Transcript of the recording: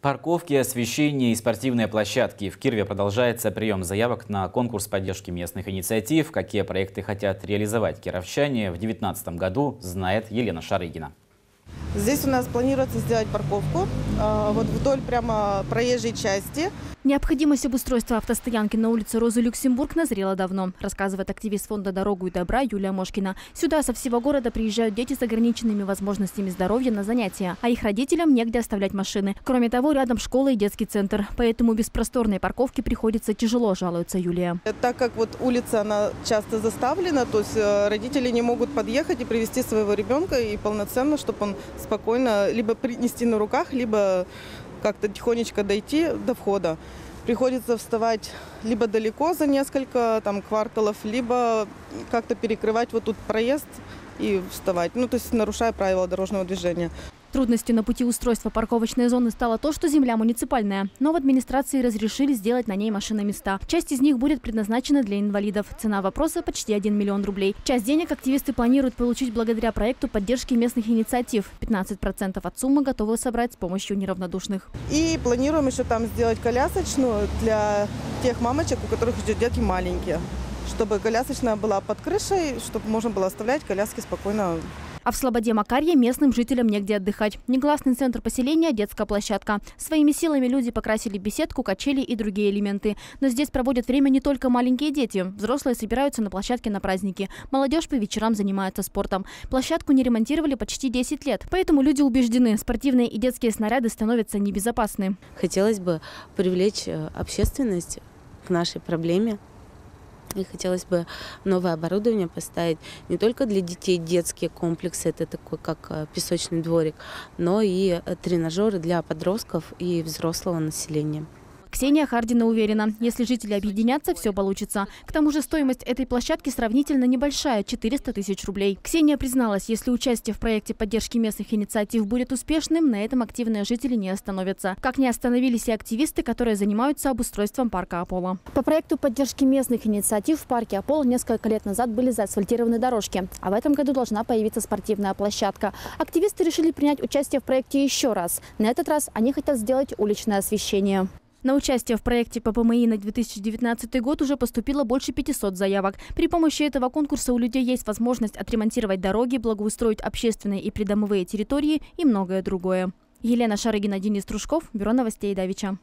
Парковки, освещение и спортивные площадки. В Кирове продолжается прием заявок на конкурс поддержки местных инициатив. Какие проекты хотят реализовать кировчане в 2019 году, знает Елена Шарыгина. Здесь у нас планируется сделать парковку а, вот вдоль прямо проезжей части. Необходимость обустройства автостоянки на улице Розы Люксембург назрела давно, рассказывает активист фонда «Дорогу и добра» Юлия Мошкина. Сюда со всего города приезжают дети с ограниченными возможностями здоровья на занятия, а их родителям негде оставлять машины. Кроме того, рядом школа и детский центр, поэтому без просторной парковки приходится тяжело, жалуется Юлия. Так как вот улица, она часто заставлена, то есть э, родители не могут подъехать и привести своего ребенка и полноценно, чтобы он спокойно либо принести на руках, либо как-то тихонечко дойти до входа. Приходится вставать либо далеко за несколько там, кварталов, либо как-то перекрывать вот тут проезд и вставать, ну то есть нарушая правила дорожного движения. Трудностью на пути устройства парковочной зоны стало то, что земля муниципальная. Но в администрации разрешили сделать на ней машиноместа. Часть из них будет предназначена для инвалидов. Цена вопроса почти 1 миллион рублей. Часть денег активисты планируют получить благодаря проекту поддержки местных инициатив. 15% от суммы готовы собрать с помощью неравнодушных. И планируем еще там сделать колясочную для тех мамочек, у которых еще детки маленькие. Чтобы колясочная была под крышей, чтобы можно было оставлять коляски спокойно а в Слободе Макарье местным жителям негде отдыхать. Негласный центр поселения – детская площадка. Своими силами люди покрасили беседку, качели и другие элементы. Но здесь проводят время не только маленькие дети. Взрослые собираются на площадке на праздники. Молодежь по вечерам занимается спортом. Площадку не ремонтировали почти 10 лет. Поэтому люди убеждены, спортивные и детские снаряды становятся небезопасны. Хотелось бы привлечь э, общественность к нашей проблеме и хотелось бы новое оборудование поставить не только для детей детские комплексы, это такой как э, песочный дворик, но и э, тренажеры для подростков и взрослого населения. Ксения Хардина уверена, если жители объединятся, все получится. К тому же стоимость этой площадки сравнительно небольшая – 400 тысяч рублей. Ксения призналась, если участие в проекте поддержки местных инициатив будет успешным, на этом активные жители не остановятся. Как не остановились и активисты, которые занимаются обустройством парка Аполло. По проекту поддержки местных инициатив в парке Аполло несколько лет назад были заасфальтированы дорожки, а в этом году должна появиться спортивная площадка. Активисты решили принять участие в проекте еще раз. На этот раз они хотят сделать уличное освещение. На участие в проекте ППМИ на 2019 год уже поступило больше 500 заявок. При помощи этого конкурса у людей есть возможность отремонтировать дороги, благоустроить общественные и придомовые территории и многое другое. Елена Шарыгина, Денис Трушков, Бюро новостей Давича.